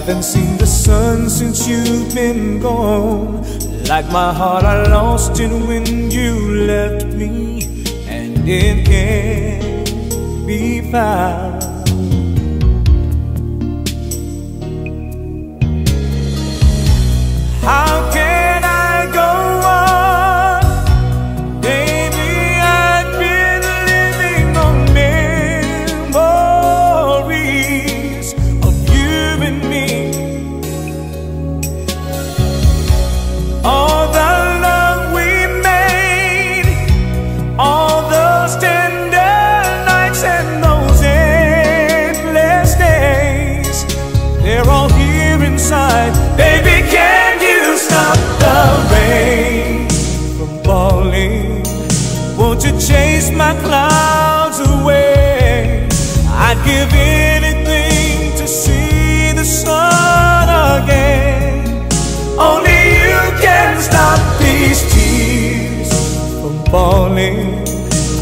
Haven't seen the sun since you've been gone. Like my heart, I lost it when you left me, and it can't be found. Give anything to see the sun again. Only you can stop these tears from falling.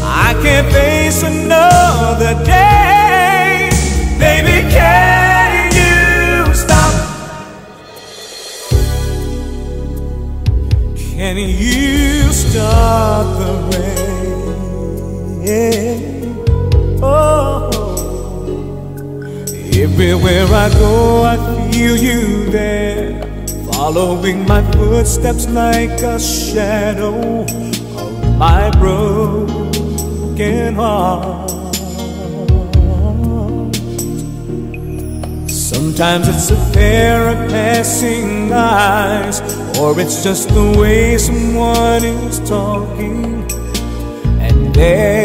I can't face another day. Baby, can you stop? Can you stop the rain? Everywhere I go, I feel you there, following my footsteps like a shadow of my broken heart. Sometimes it's a pair of passing eyes, or it's just the way someone is talking, and there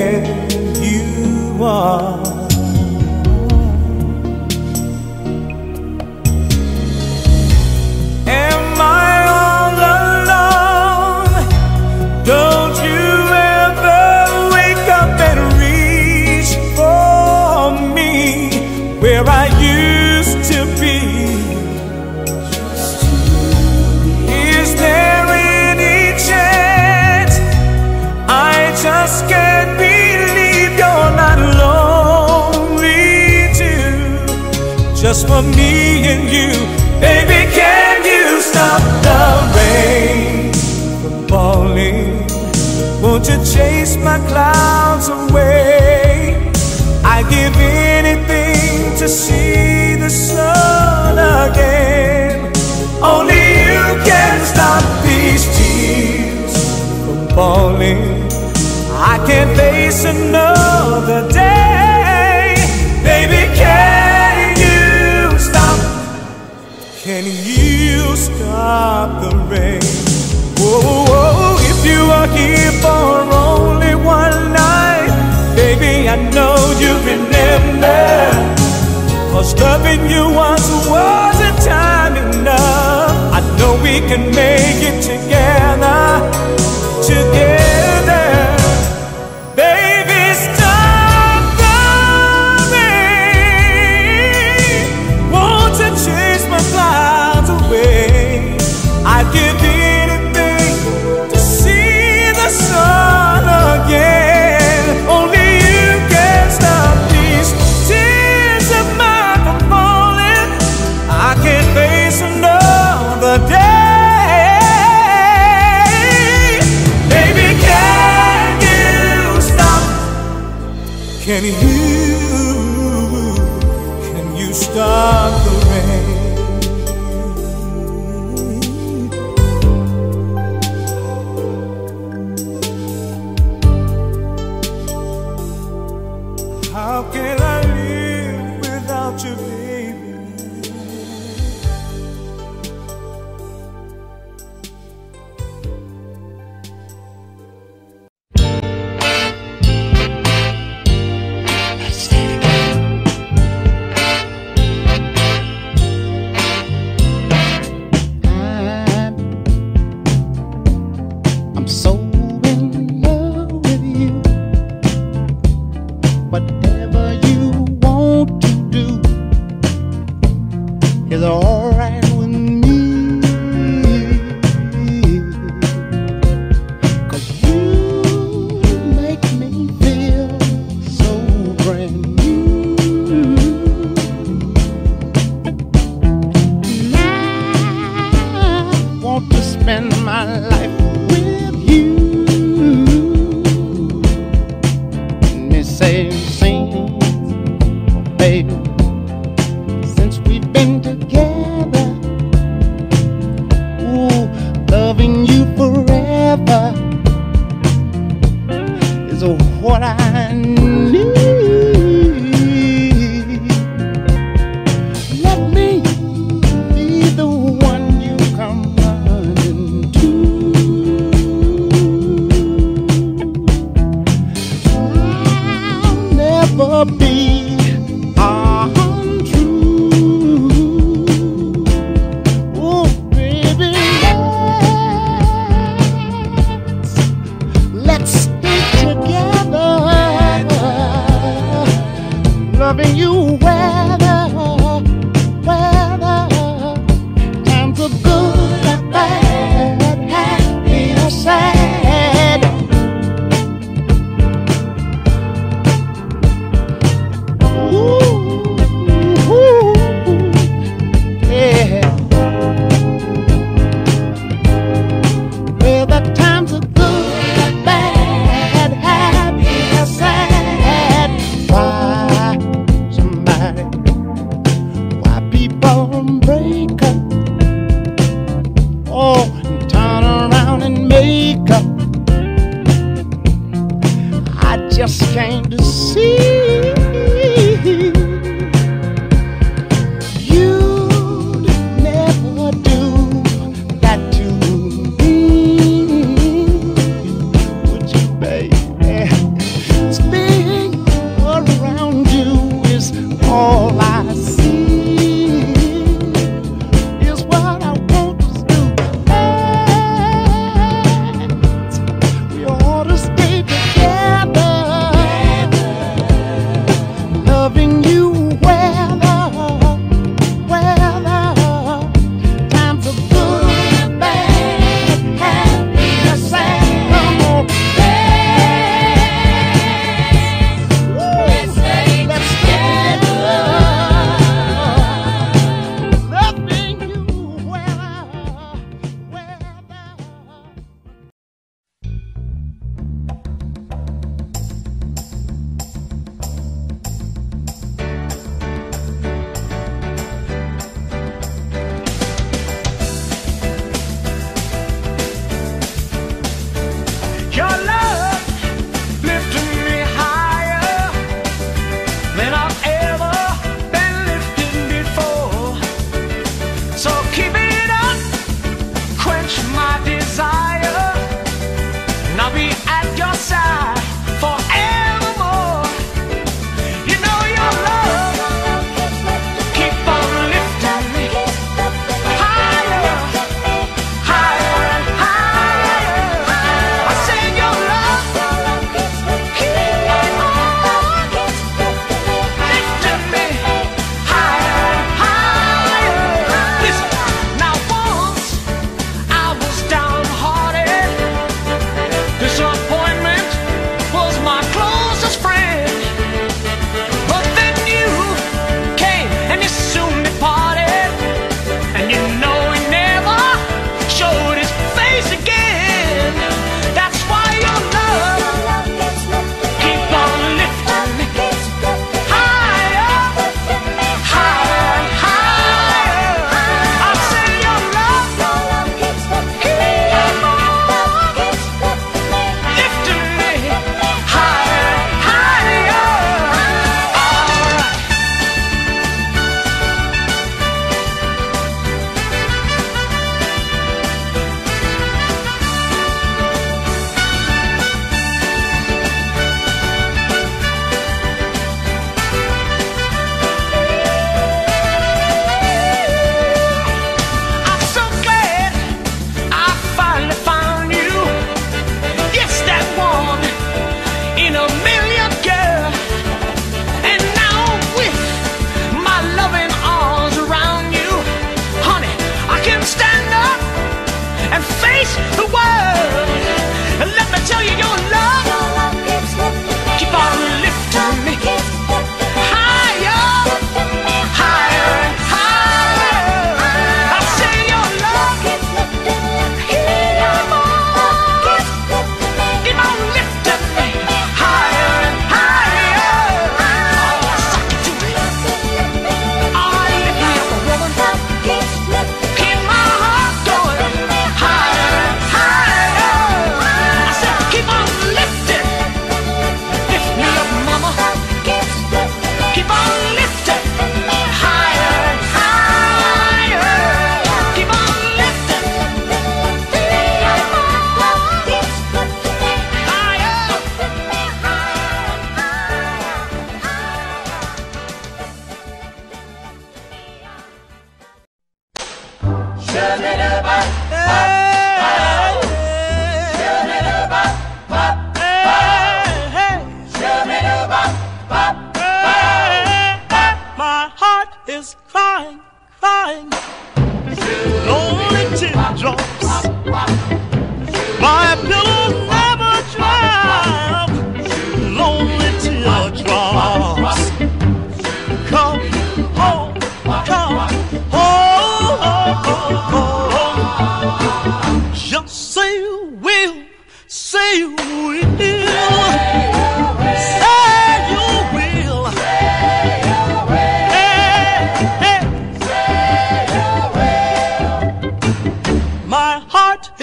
for me and you. Baby, can you stop the rain from falling? Won't you chase my clouds away? I give anything to see the sun again. Only you can stop these tears from falling. I can't face another day. Can you stop the rain? Whoa, whoa, if you are here for only one night, baby, I know you remember. Cause loving you once wasn't time enough. I know we can make it together,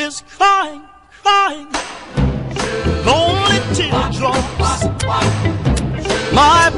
is crying, crying, lonely teardrops. My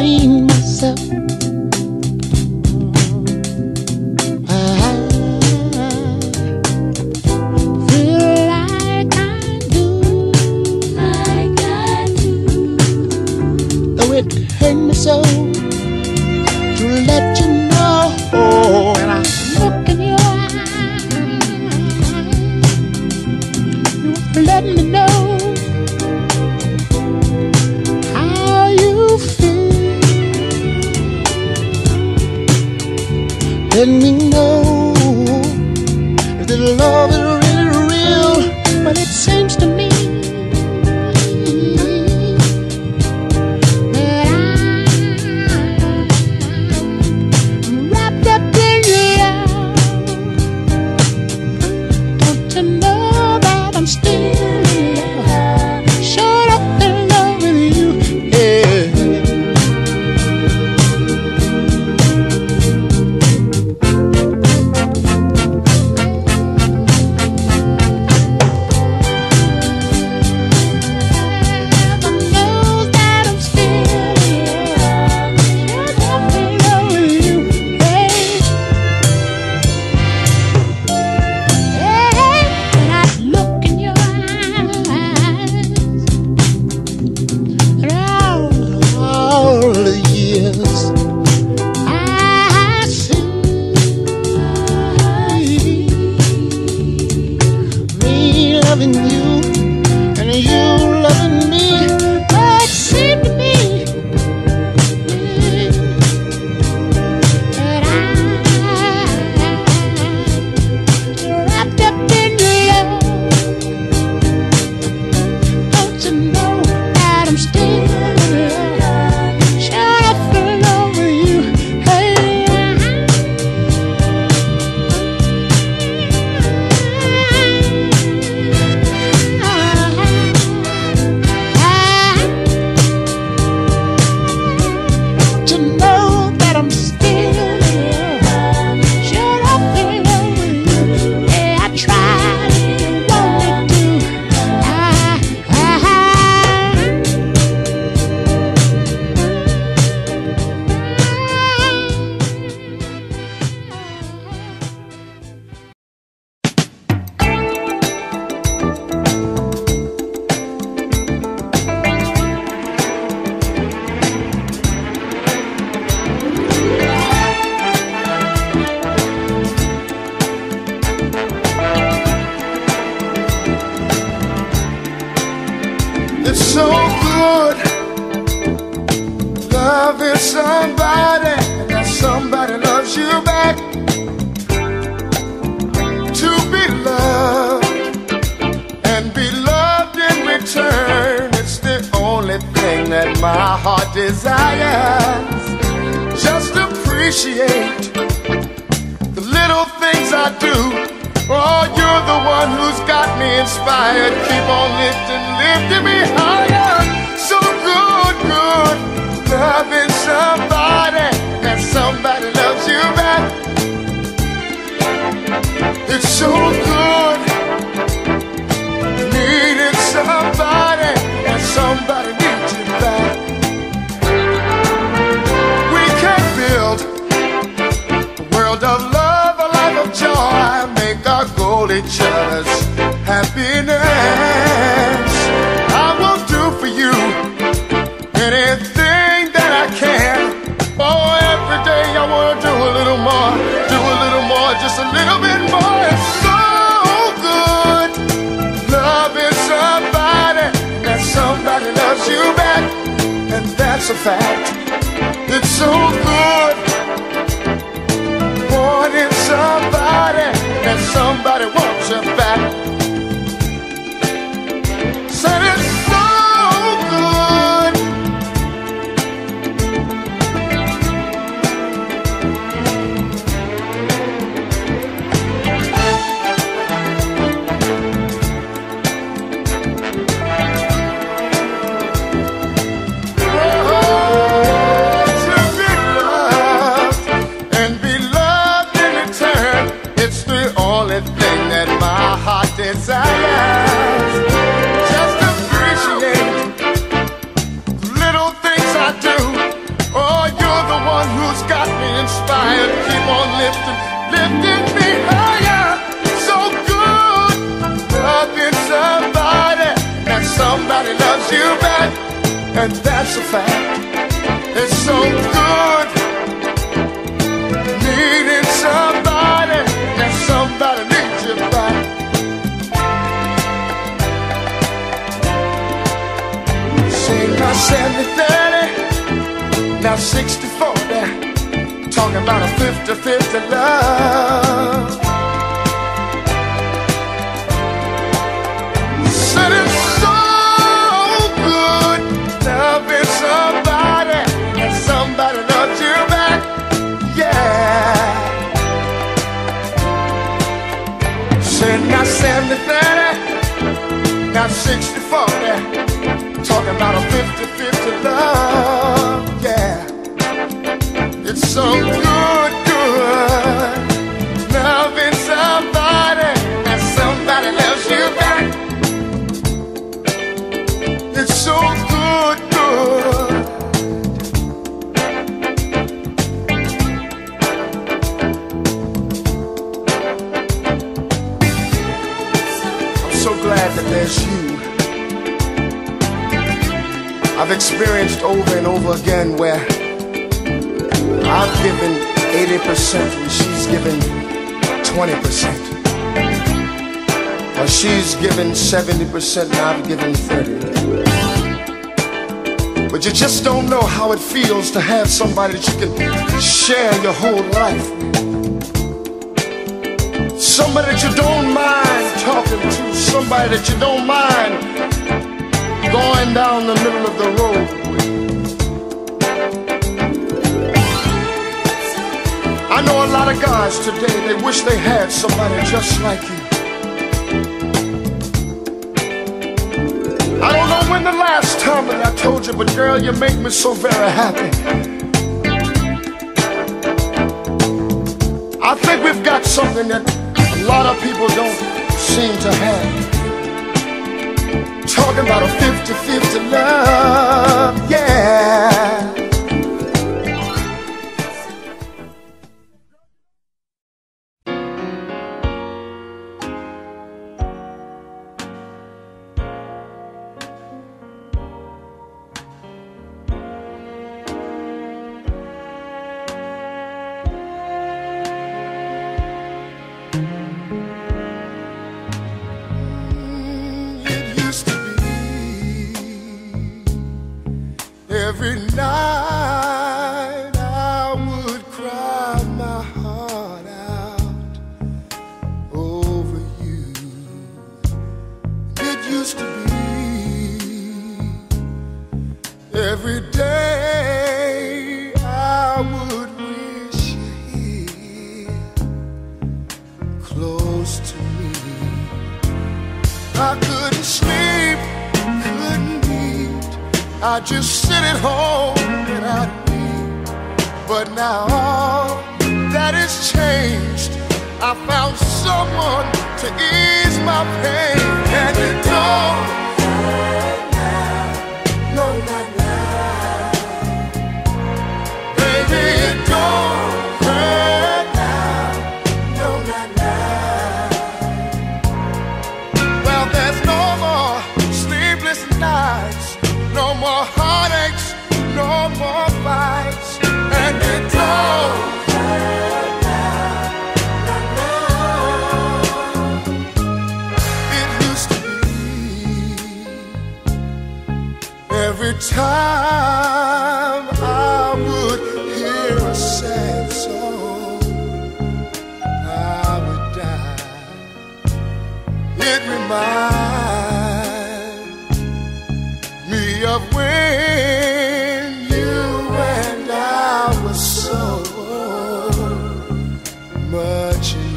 rain said I've given 30. But you just don't know how it feels to have somebody that you can share your whole life with. Somebody that you don't mind talking to, somebody that you don't mind going down the middle of the road I know a lot of guys today, they wish they had somebody just like you. the last time that I told you, but girl, you make me so very happy. I think we've got something that a lot of people don't seem to have. Talking about a 50-50 love, yeah.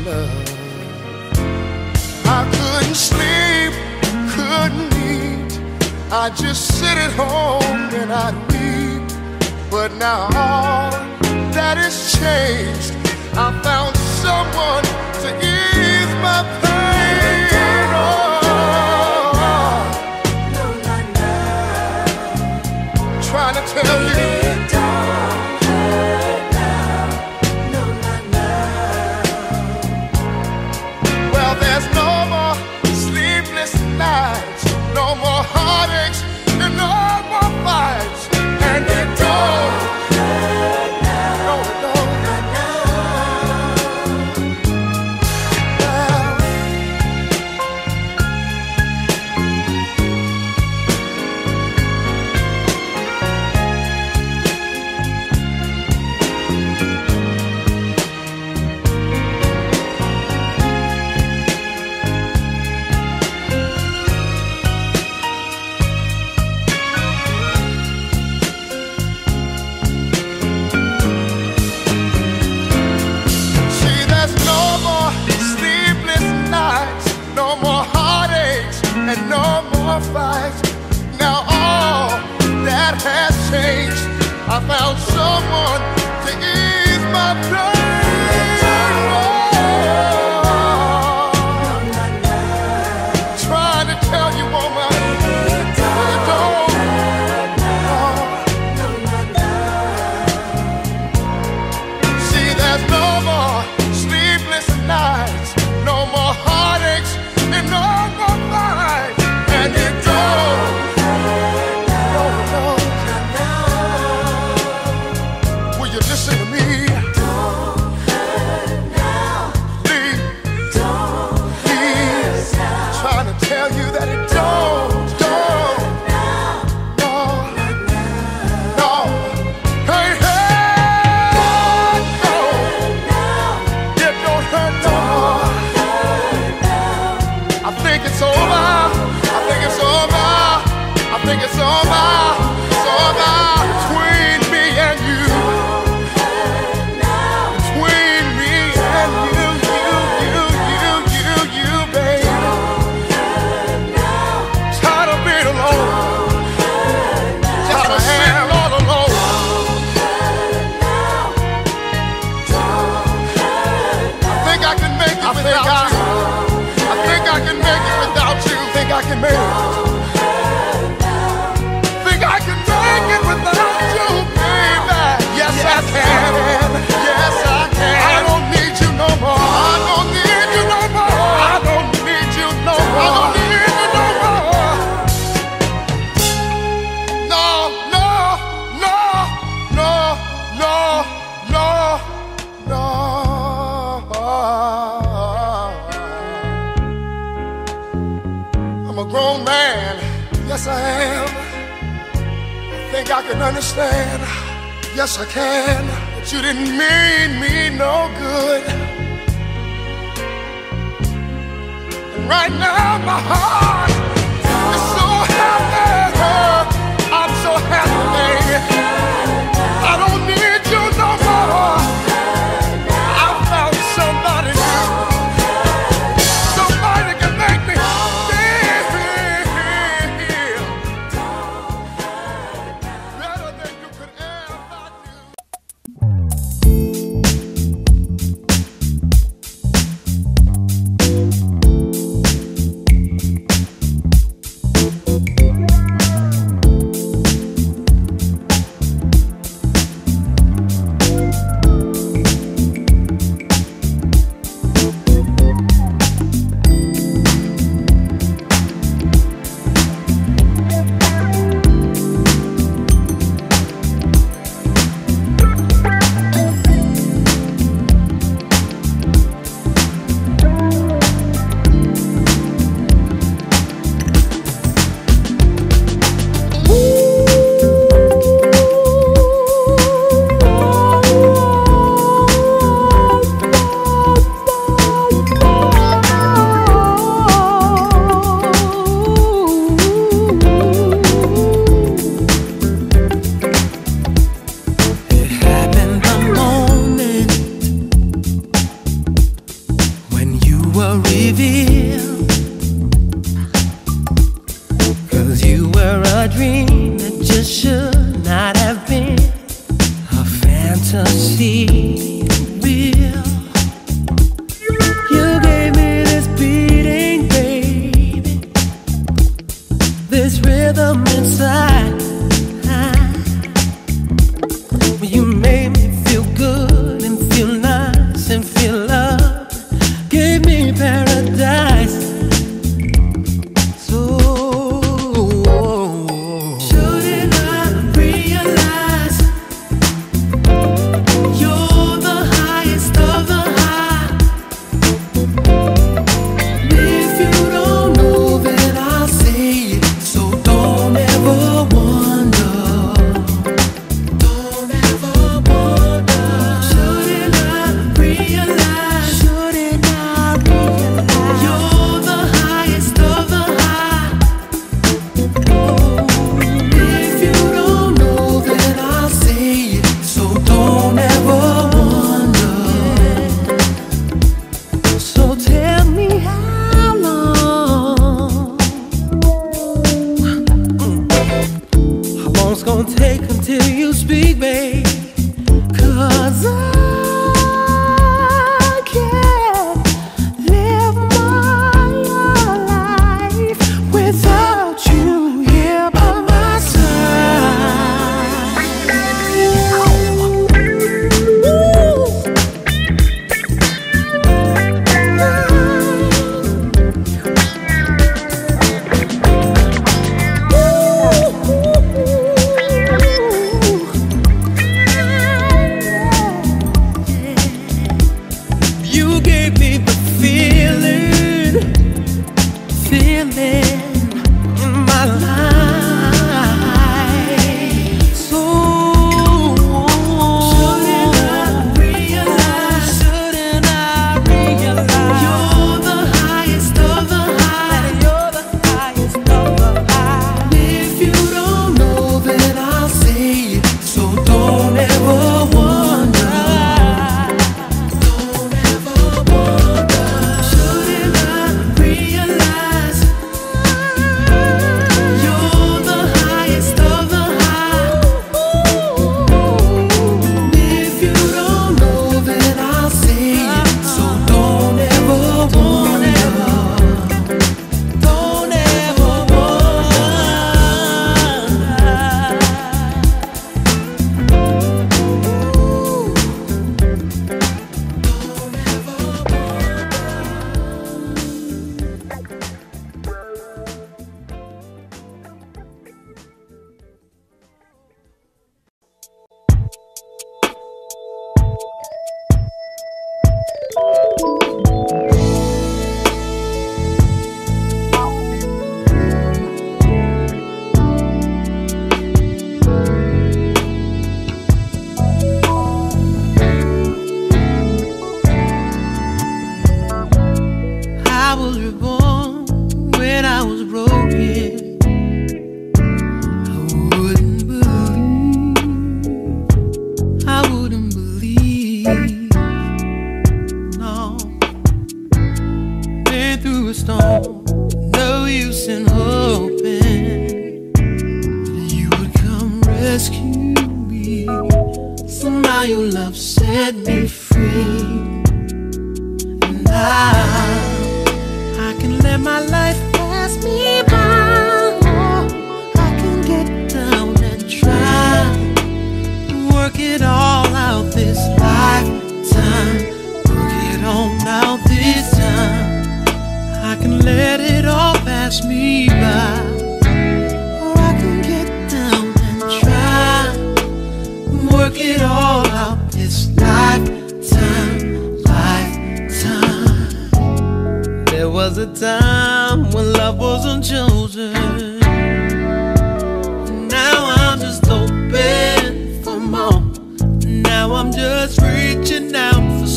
love. I couldn't sleep, couldn't eat. I just sit at home and I weep. But now all that has changed, I found someone to. found someone.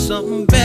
I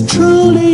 truly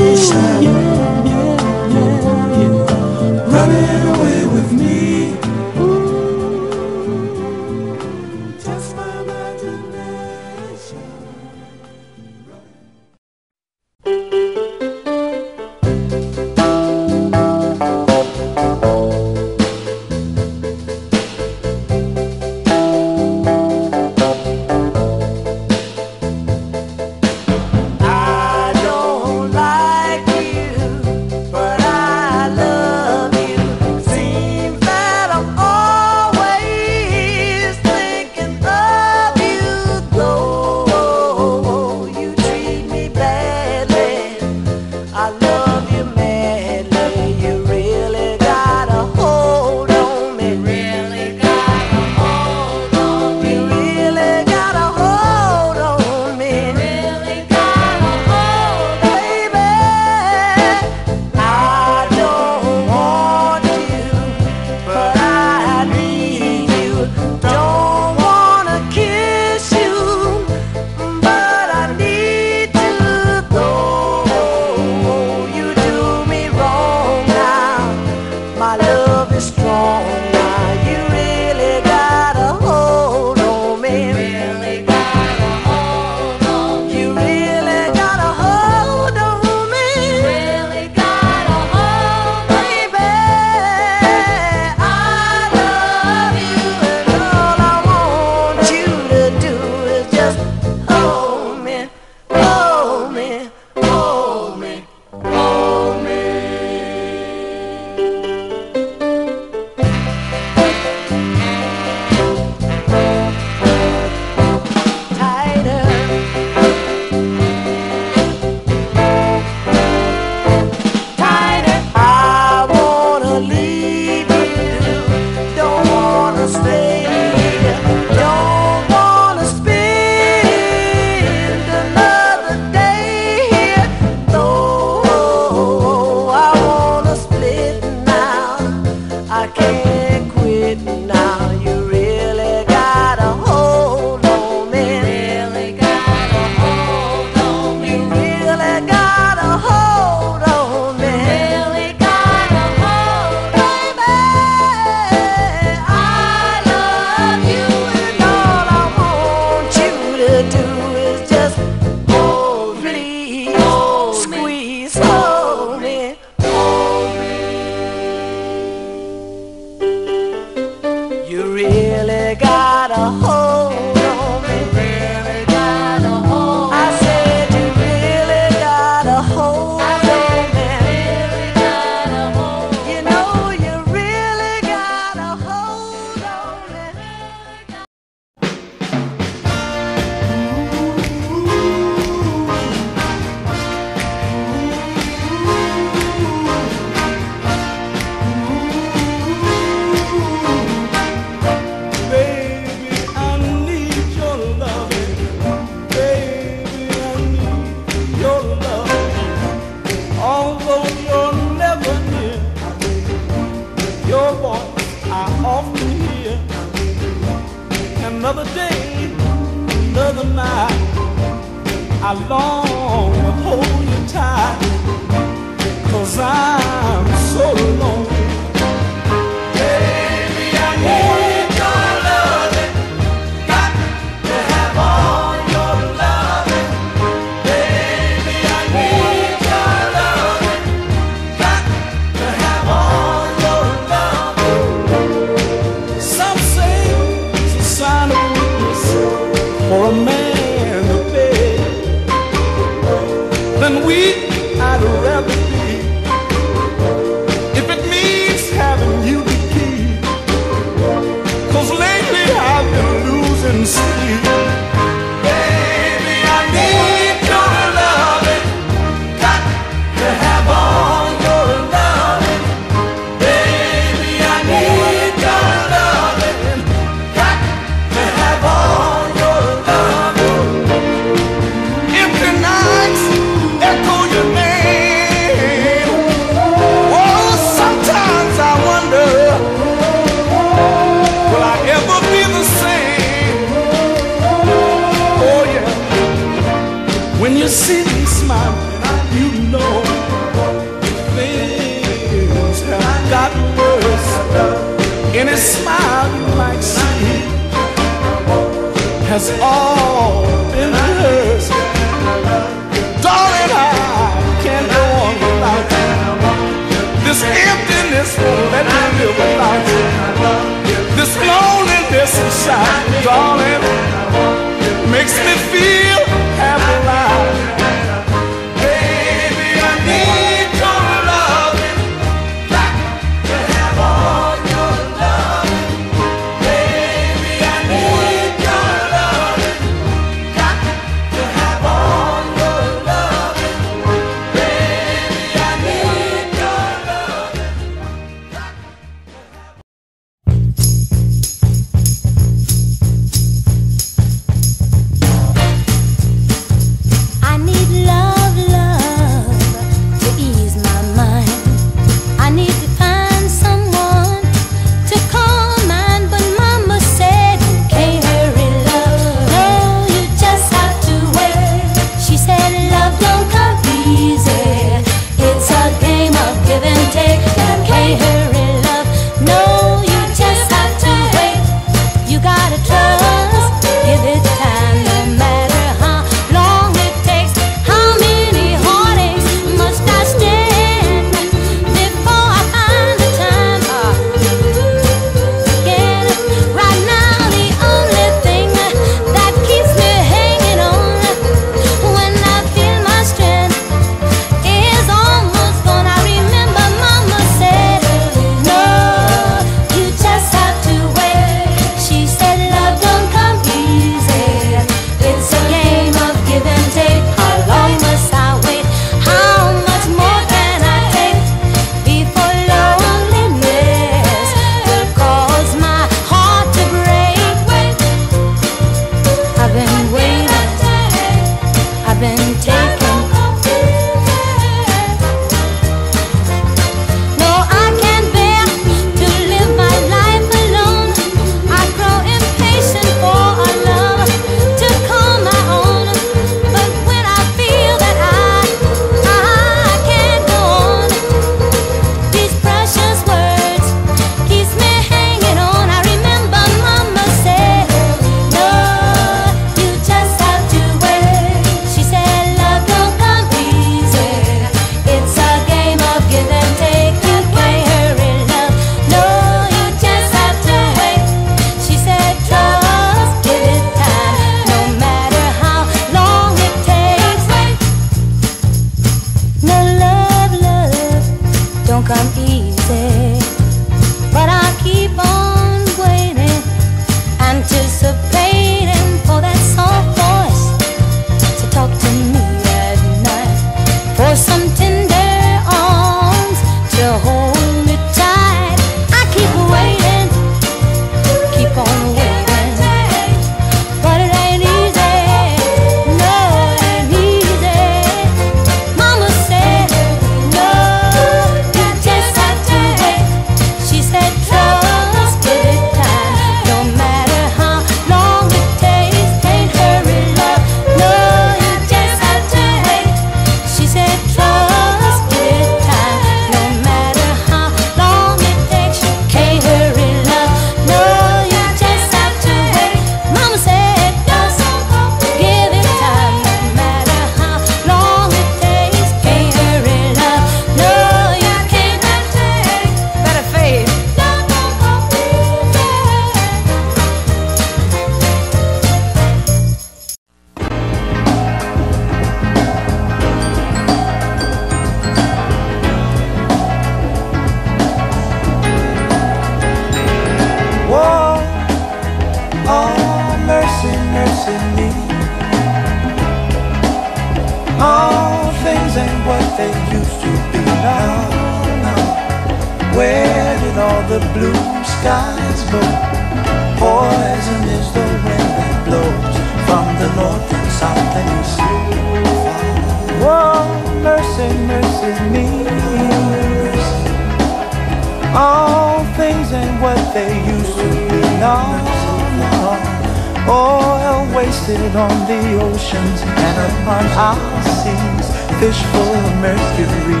oceans and upon our seas. Fish full of mercury.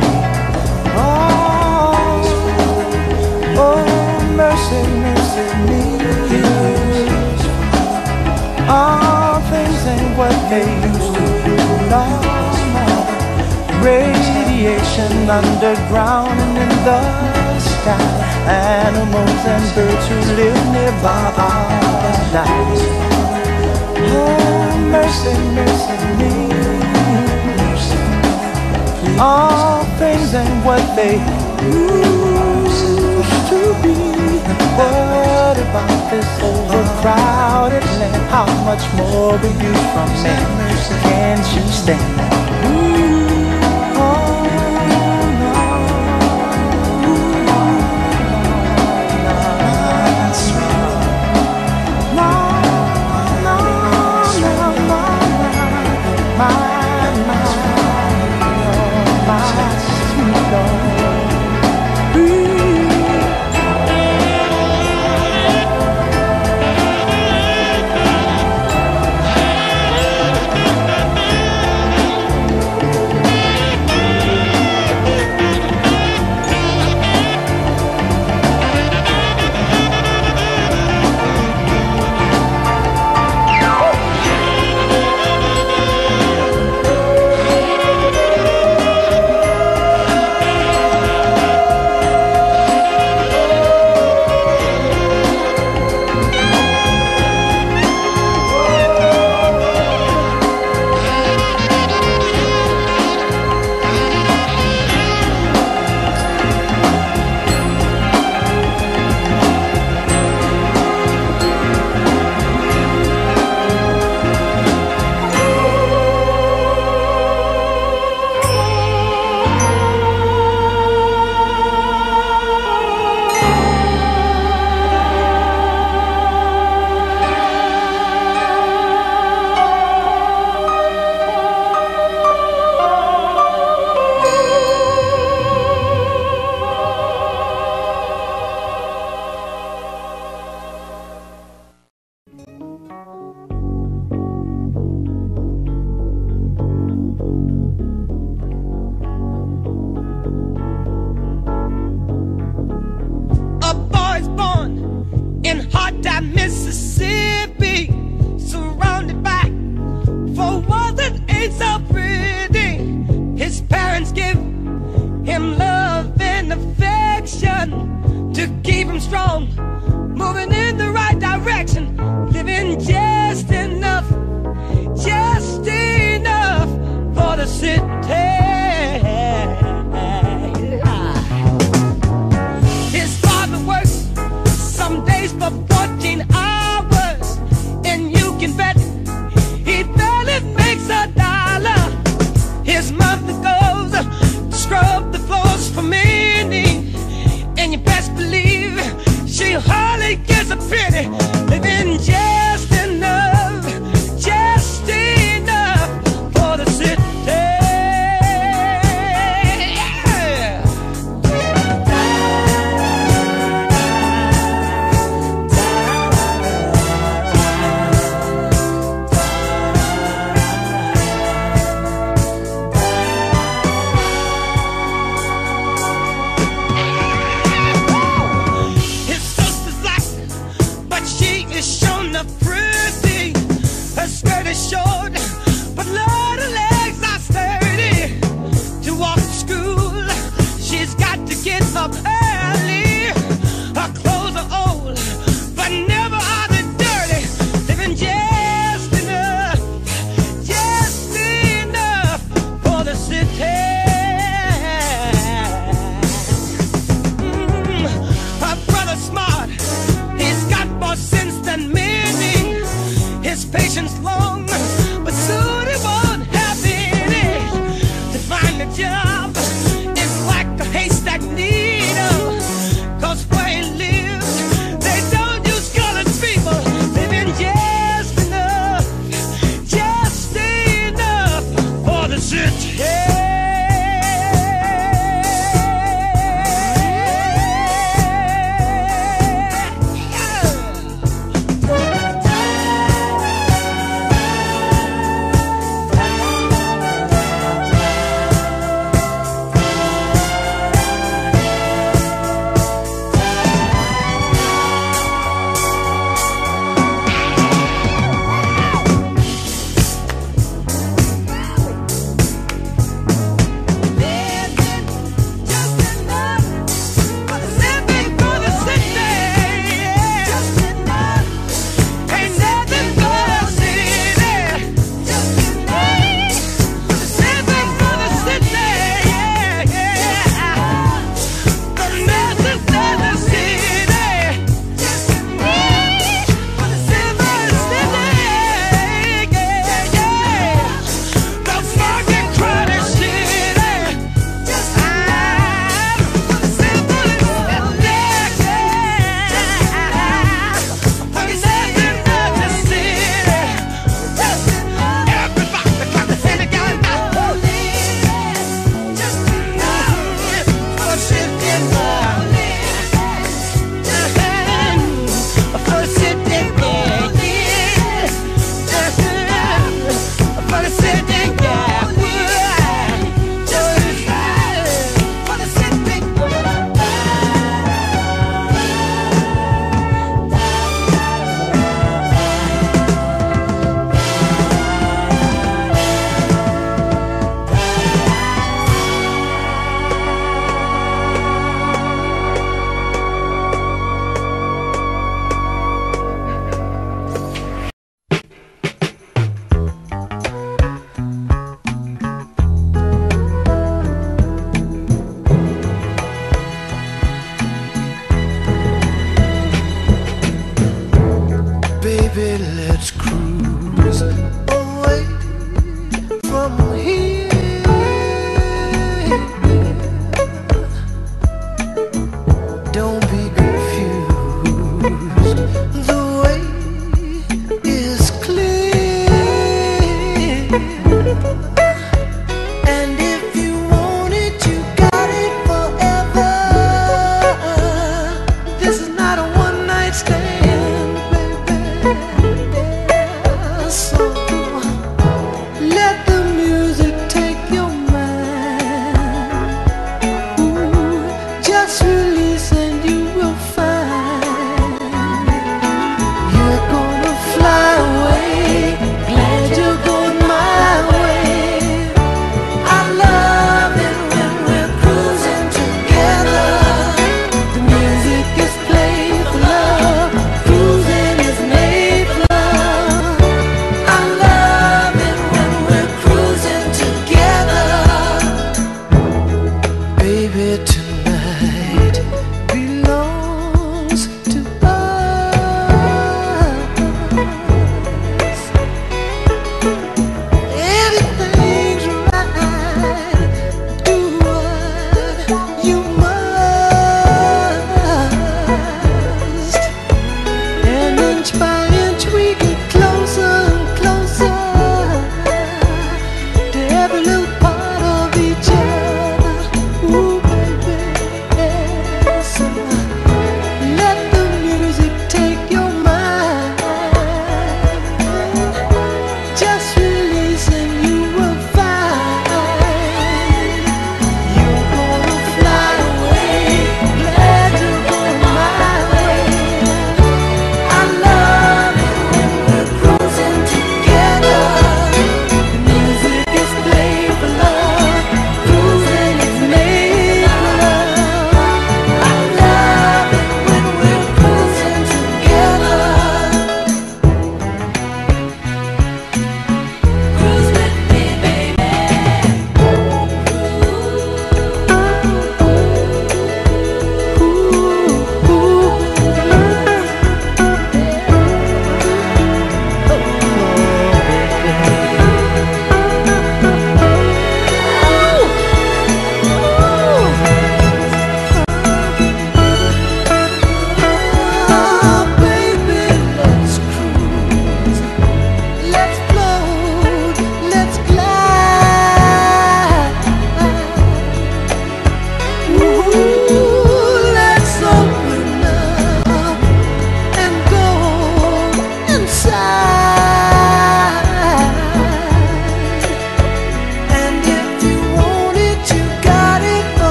Oh, oh, mercy, mercy me. All things ain't what they used to be. Radiation underground and in the sky. Animals and birds who live nearby are alive. Mercy, mercy me. All things ain't what they used to be. What about this overcrowded land? How much more abuse from men can she stand?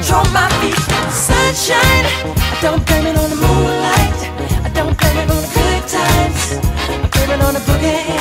control my feet. Sunshine, I don't blame it on the moonlight. I don't blame it on the good times. I blame it on the boogie.